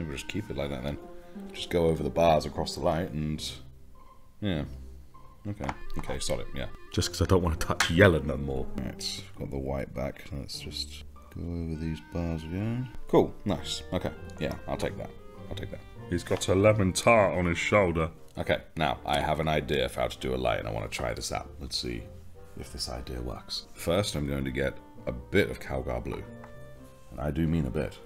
maybe we'll just keep it like that then. Just go over the bars across the light and yeah. Okay. Okay, solid. Yeah. Just because I don't want to touch yellow no more. Right. Got the white back. Let's just go over these bars again. Cool. Nice. Okay. Yeah, I'll take that. I'll take that. He's got a lemon tart on his shoulder. Okay, now I have an idea for how to do a light and I want to try this out. Let's see if this idea works. First, I'm going to get a bit of Calgar blue. And I do mean a bit.